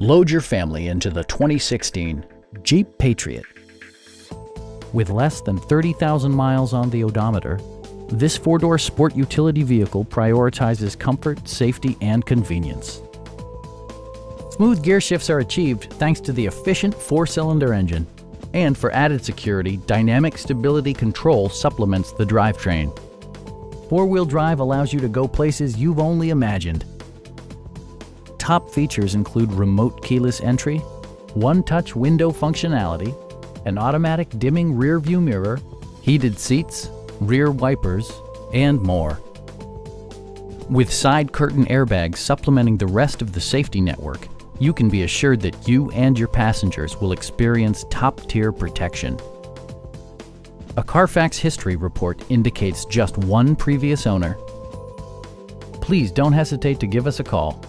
Load your family into the 2016 Jeep Patriot. With less than 30,000 miles on the odometer, this four-door sport utility vehicle prioritizes comfort, safety, and convenience. Smooth gear shifts are achieved thanks to the efficient four-cylinder engine. And for added security, Dynamic Stability Control supplements the drivetrain. Four-wheel drive allows you to go places you've only imagined, top features include remote keyless entry, one-touch window functionality, an automatic dimming rear view mirror, heated seats, rear wipers, and more. With side curtain airbags supplementing the rest of the safety network, you can be assured that you and your passengers will experience top-tier protection. A Carfax history report indicates just one previous owner. Please don't hesitate to give us a call